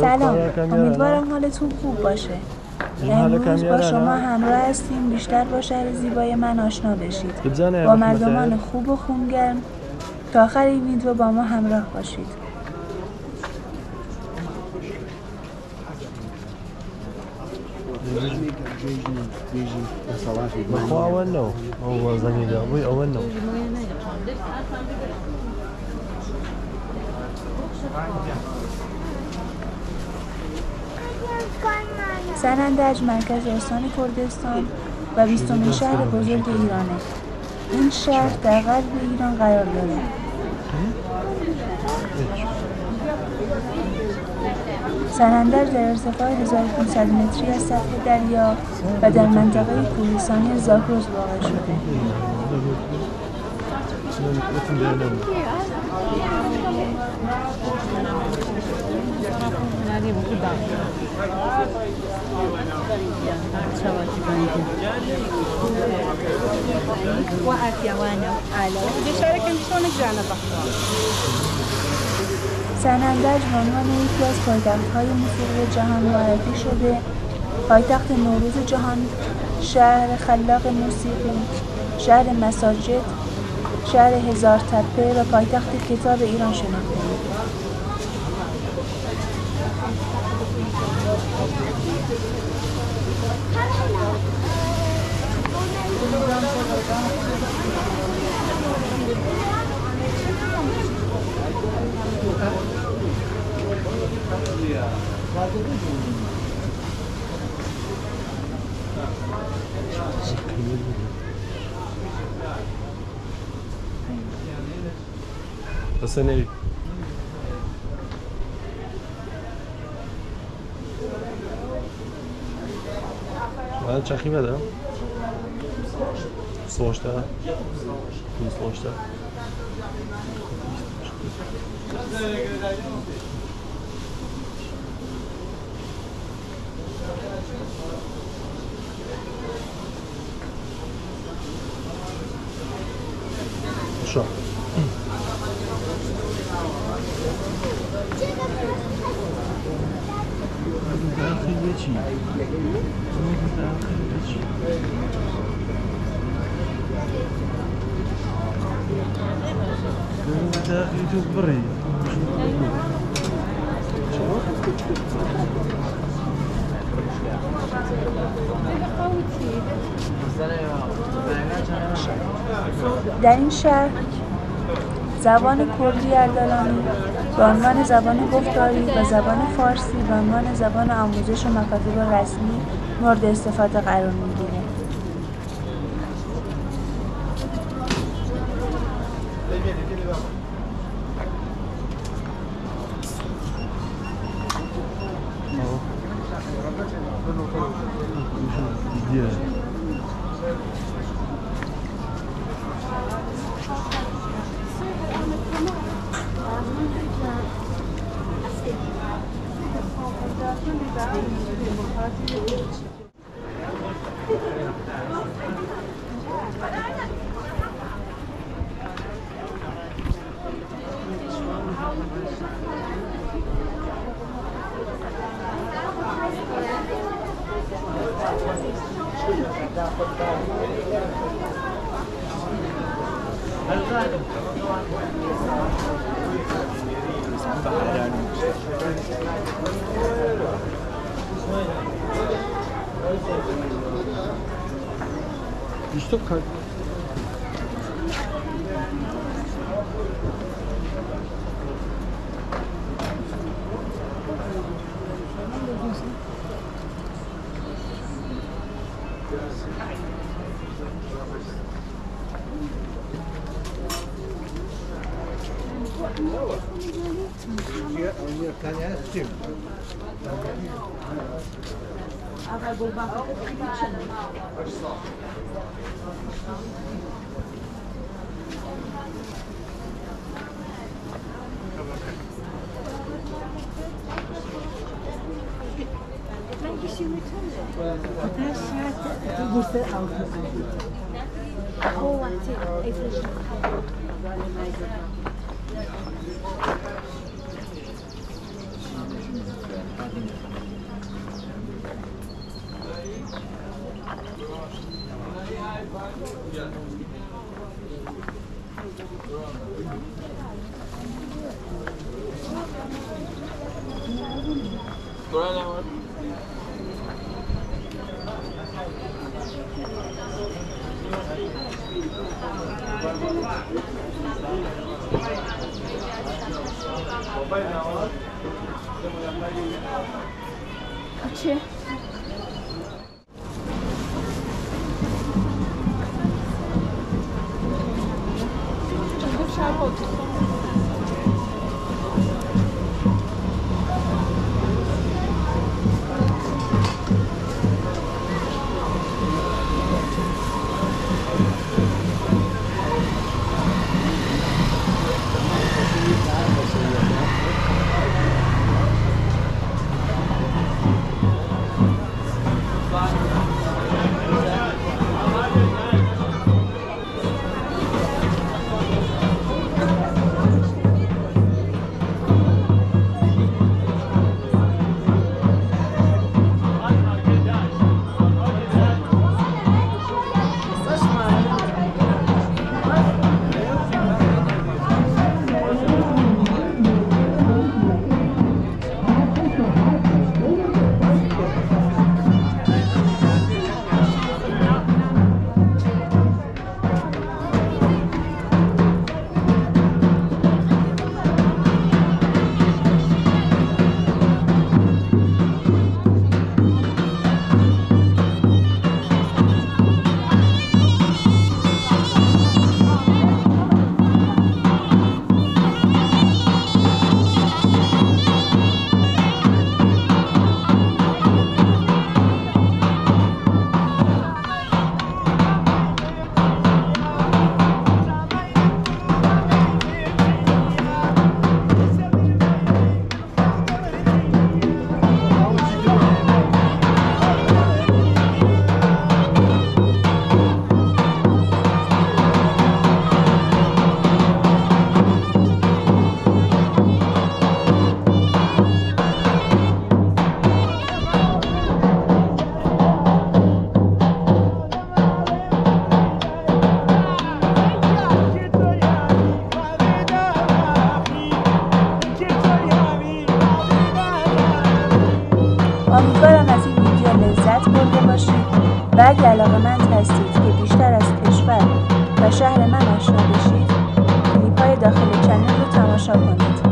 سلام. امیدوارم حالتون خوب باشه. امروز با شما همراه هستیم. بیشتر با شهر زیبای من آشنا بشید. با مردمان خوب و خونگرم تا آخر این ویدیو با ما همراه باشید. سنندج مرکز استان کردستان و بیستمین شهر بزرگ ایرانه. این شهر در قلب ایران قرار داره. سنندج در ارتفاع 1500 متری از سطح دریا و در منطقه کوهستانی زاکروز واقع شده. سنندج به عنوان یکی از پایتختهای موسیقی جهان معرفی شده. پایتخت نوروز جهان شهر خلاق موسیقی شهر مساجد شهر هزار تپه و پایتخت کتاب ایران شناخته Você Você aí. چخی بدم سواشته سواشته Sure. داخل چی؟ داخل در این شهر زبان کردی اردلانی به عنوان زبان گفتاری و زبان فارسی به عنوان زبان آموزش و مکاتب رسمی مورد استفاده قرار میگیره Yusuf kalp. Thank you. Umieszkania z czym? Ale bulba. Thank you. Thank you. 去。امیدوارم از این ویدیو لذت برده باشید و اگه علاقه من هستید که بیشتر از کشور و شهر من آشنا بشید کلیپ های داخل چنل رو تماشا کنید.